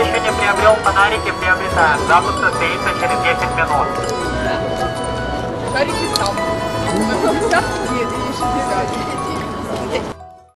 еще не приобрел фонарики, приобретаем. Запуск состоится через 10 минут. Фонарики там. На 50 нет, или 60.